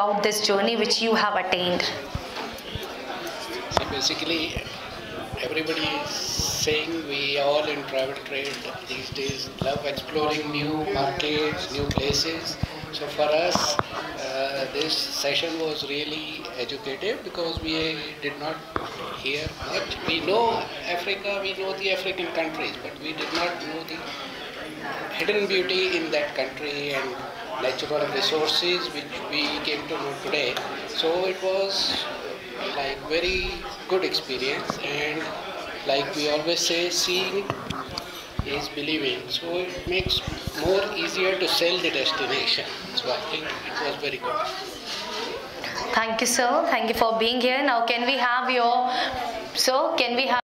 throughout this journey which you have attained? See, basically, everybody is saying we all in travel trade these days love exploring new markets, new places. So for us, uh, this session was really educative because we did not hear much. We know Africa, we know the African countries, but we did not know the hidden beauty in that country and natural resources which we came to know today. So it was like very good experience and like we always say seeing is believing so it makes more easier to sell the destination so i think it was very good Thank you, sir. Thank you for being here. Now, can we have your, so can we have